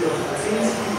los pacientes.